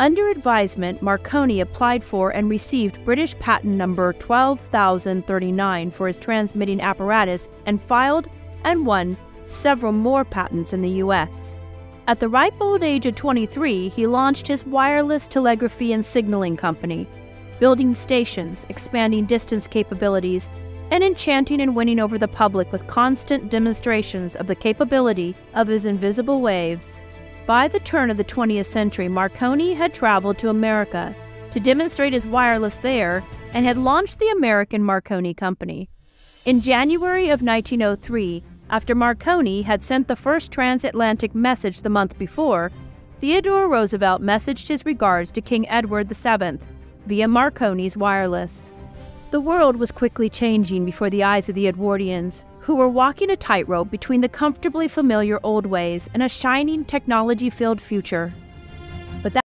Under advisement, Marconi applied for and received British patent number 12039 for his transmitting apparatus and filed and won several more patents in the US. At the ripe old age of 23, he launched his wireless telegraphy and signaling company, building stations, expanding distance capabilities, and enchanting and winning over the public with constant demonstrations of the capability of his invisible waves. By the turn of the 20th century, Marconi had traveled to America to demonstrate his wireless there and had launched the American Marconi Company. In January of 1903, after Marconi had sent the first transatlantic message the month before, Theodore Roosevelt messaged his regards to King Edward VII via Marconi's wireless. The world was quickly changing before the eyes of the Edwardians, who were walking a tightrope between the comfortably familiar old ways and a shining technology filled future.